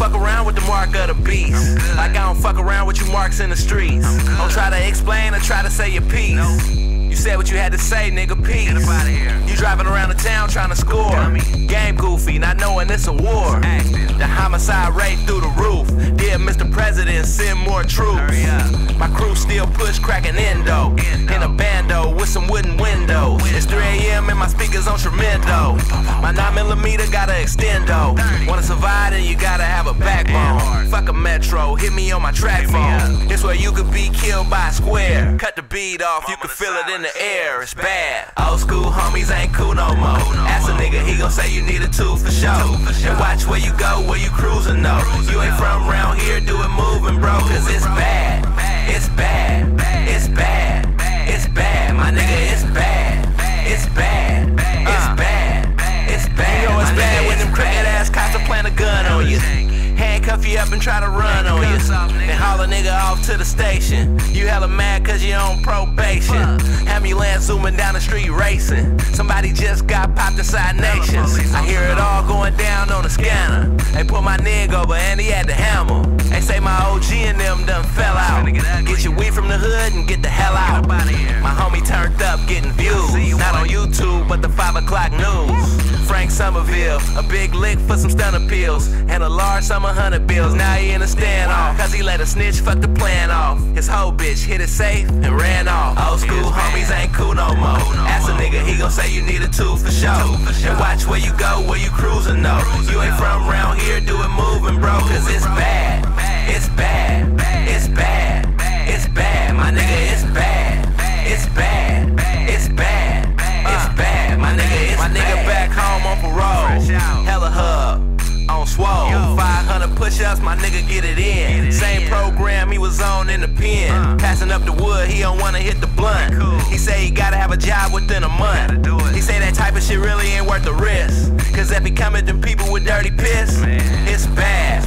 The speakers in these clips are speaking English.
fuck around with the mark of the beast. Like I don't fuck around with you marks in the streets. Don't try to explain or try to say your piece. You said what you had to say, nigga. Peace. Get up out of here. You driving around the town trying to score. Game goofy, not knowing it's a war. The homicide rate through the roof. Dear Mr. President, send more troops. My crew still push cracking endo. Endo. In a bando with some wooden windows. It's 3 a.m. my speakers on tremendo. My 9 millimeter got a extendo. Wanna survive, then you gotta have a backbone. Fuck a metro, hit me on my TracFone. It's where you could be killed by a square. Cut the beat off, you can feel it in the air. It's bad. Old school homies ain't cool no more. Ask a nigga, he gon' say you need a two for sure. And watch where you go, where you cruising though. You ain't from around here, do it moving, bro. Cause it's bad. Handcuff you up and try to run on you. Then haul a nigga off to the station. You hella mad cause you on probation. Ambulance zooming down the street racing. Somebody just got popped inside nations. I hear it all going down on the scanner. They put my nigga over and he had the hammer. They say my OG and them done fell out. Get your weed from the hood and get the hell out. My homie turned up getting views. Not on YouTube, but the 5 o'clock news. Somerville, a big lick for some stunner pills. And a large sum of hundred bills. Now he in a standoff. Cause he let a snitch fuck the plan off. His whole bitch hit it safe and ran off. Old school homies ain't cool no more. Ask a nigga, he gon' say you need a two for sure. And watch where you go, where you cruising though. You ain't from around here, do it moving, bro. On swole, Yo. 500 push-ups, my nigga get it in. Same program he was on in the pen. Uh. Passing up the wood, he don't wanna hit the blunt. He say he gotta have a job within a month. Gotta do it. He say that type of shit really ain't worth the risk. Cause if he coming to people with dirty piss, it's bad.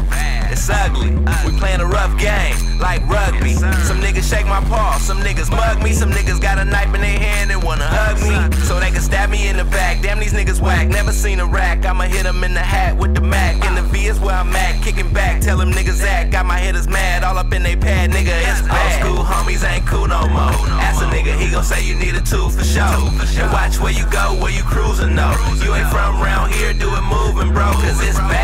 It's ugly. We playing a rough game, like rugby. Some niggas shake my paw, some niggas mug me, some niggas got a knife in their hand and wanna hug me. So they can stab me in the back. Damn, these niggas whack. Never seen a rack. I'ma hit hit 'em in the hat with the Mac. I'm at, kicking back. Tell them niggas act. Got my hitters mad, all up in they pad, nigga. It's bad. Old school homies ain't cool no more. Ask a nigga, he gon' say you need a two for sure. And watch where you go, where you cruising though. You ain't from around here, do it moving, bro. Cause it's bad.